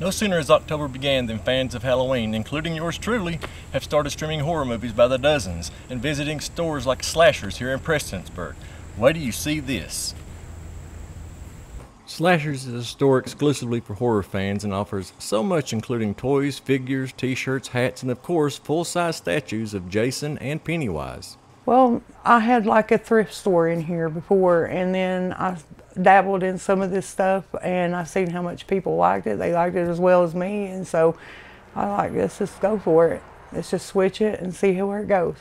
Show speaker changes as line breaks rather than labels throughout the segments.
No sooner has October began than fans of Halloween, including yours truly, have started streaming horror movies by the dozens and visiting stores like Slashers here in Prestonsburg. Wait do you see this. Slashers is a store exclusively for horror fans and offers so much including toys, figures, t-shirts, hats, and of course full-size statues of Jason and Pennywise.
Well, I had like a thrift store in here before, and then I dabbled in some of this stuff, and I seen how much people liked it. They liked it as well as me, and so I like let's just go for it. Let's just switch it and see where it goes.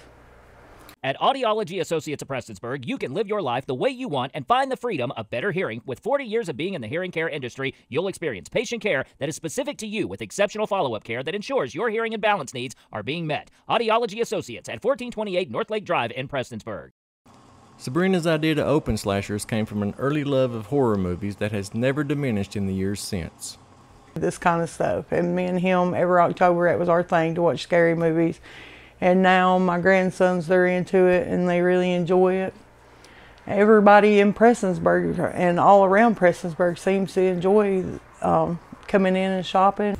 At Audiology Associates of Prestonsburg, you can live your life the way you want and find the freedom of better hearing. With 40 years of being in the hearing care industry, you'll experience patient care that is specific to you with exceptional follow up care that ensures your hearing and balance needs are being met. Audiology Associates at 1428 North Lake Drive in Prestonsburg.
Sabrina's idea to open Slashers came from an early love of horror movies that has never diminished in the years since.
This kind of stuff. And me and him, every October, it was our thing to watch scary movies. And now my grandsons, they're into it and they really enjoy it. Everybody in Prestonsburg and all around Prestonsburg seems to enjoy um, coming in and shopping.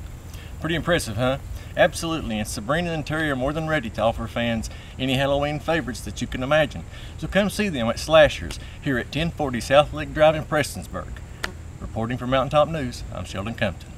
Pretty impressive, huh? Absolutely, and Sabrina and Terry are more than ready to offer fans any Halloween favorites that you can imagine. So come see them at Slashers here at 1040 South Lake Drive in Prestonsburg. Reporting for Mountaintop News, I'm Sheldon Compton.